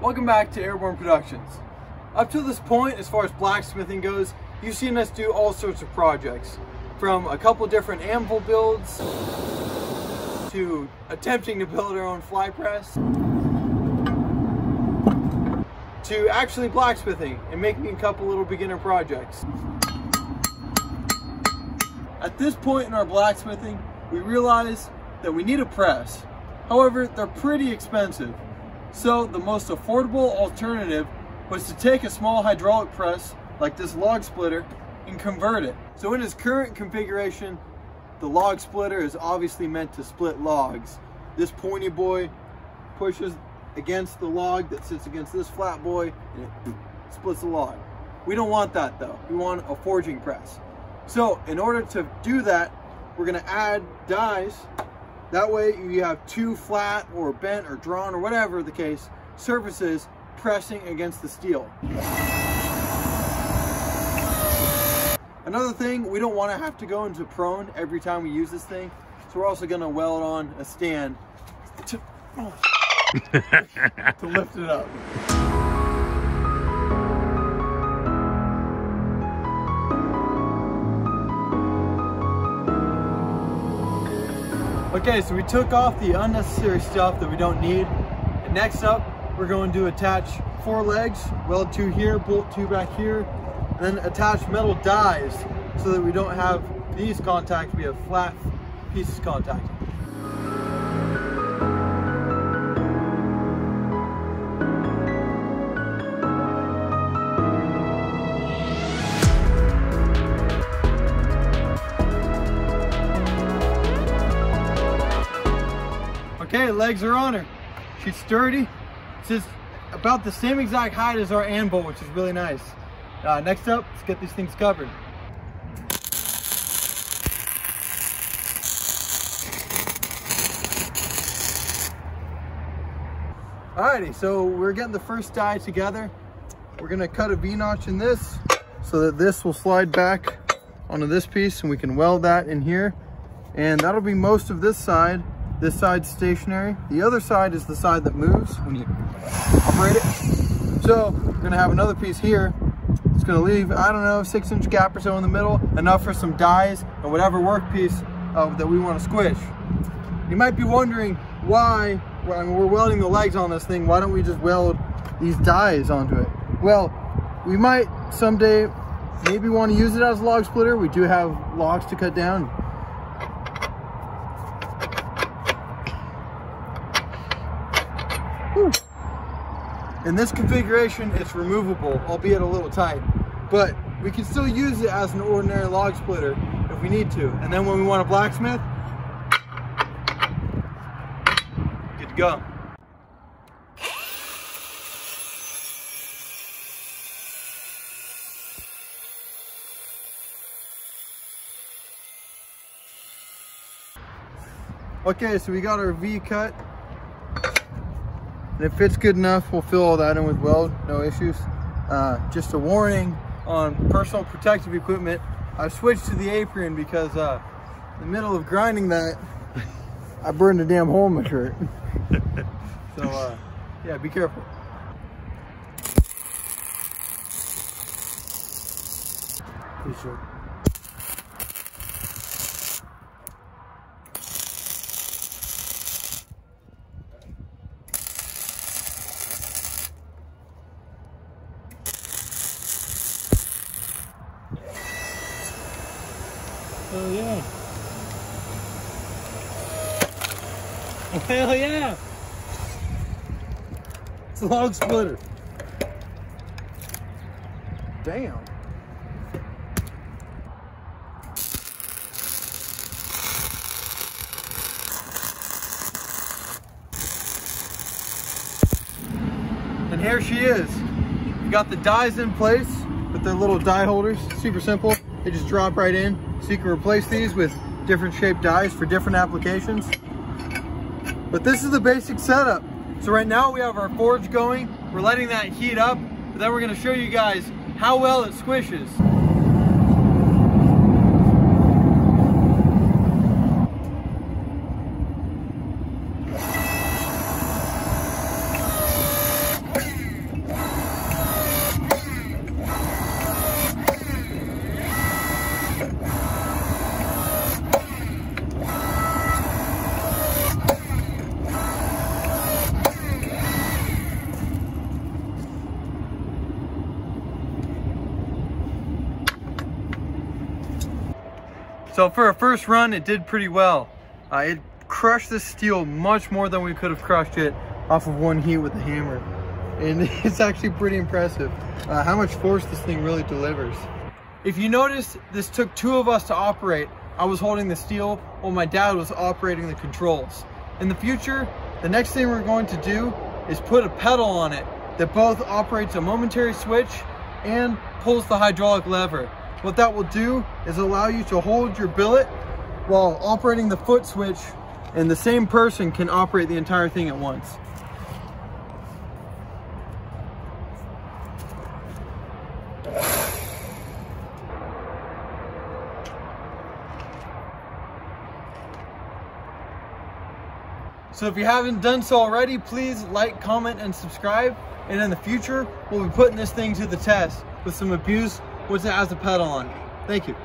Welcome back to Airborne Productions. Up to this point, as far as blacksmithing goes, you've seen us do all sorts of projects. From a couple different anvil builds, to attempting to build our own fly press, to actually blacksmithing and making a couple little beginner projects. At this point in our blacksmithing, we realize that we need a press. However, they're pretty expensive. So the most affordable alternative was to take a small hydraulic press like this log splitter and convert it. So in its current configuration, the log splitter is obviously meant to split logs. This pointy boy pushes against the log that sits against this flat boy and it splits the log. We don't want that though. We want a forging press. So in order to do that, we're gonna add dies that way you have two flat or bent or drawn or whatever the case surfaces pressing against the steel. Another thing, we don't want to have to go into prone every time we use this thing. So we're also going to weld on a stand to, oh, to lift it up. Okay, so we took off the unnecessary stuff that we don't need. And next up, we're going to attach four legs, weld two here, bolt two back here, and then attach metal dies so that we don't have these contacts, we have flat pieces contacting. Okay, legs are on her. She's sturdy. She's about the same exact height as our anvil, which is really nice. Uh, next up, let's get these things covered. Alrighty, so we're getting the first die together. We're gonna cut a V-notch in this so that this will slide back onto this piece and we can weld that in here. And that'll be most of this side. This side's stationary. The other side is the side that moves when you operate it. So we're gonna have another piece here. It's gonna leave, I don't know, six inch gap or so in the middle, enough for some dies and whatever workpiece uh, that we wanna squish. You might be wondering why, I mean, we're welding the legs on this thing, why don't we just weld these dies onto it? Well, we might someday maybe want to use it as a log splitter. We do have logs to cut down. In this configuration, it's removable, albeit a little tight, but we can still use it as an ordinary log splitter if we need to. And then when we want a blacksmith, good to go. Okay, so we got our V cut. And it fits good enough, we'll fill all that in with weld, no issues. Uh, just a warning on personal protective equipment. I've switched to the apron because uh, in the middle of grinding that, I burned a damn hole in my shirt. so uh, yeah, be careful. T-shirt. Oh yeah. Oh, hell yeah. It's a log splitter. Damn. And here she is. We got the dies in place with their little die holders. Super simple. They just drop right in. So you can replace these with different shaped dies for different applications. But this is the basic setup. So right now we have our forge going. We're letting that heat up. But then we're gonna show you guys how well it squishes. So for a first run, it did pretty well. Uh, it crushed the steel much more than we could have crushed it off of one heat with the hammer. And it's actually pretty impressive uh, how much force this thing really delivers. If you notice, this took two of us to operate. I was holding the steel while my dad was operating the controls. In the future, the next thing we're going to do is put a pedal on it that both operates a momentary switch and pulls the hydraulic lever. What that will do is allow you to hold your billet while operating the foot switch and the same person can operate the entire thing at once. So if you haven't done so already, please like, comment, and subscribe. And in the future, we'll be putting this thing to the test with some abuse once it has a pedal on. Thank you.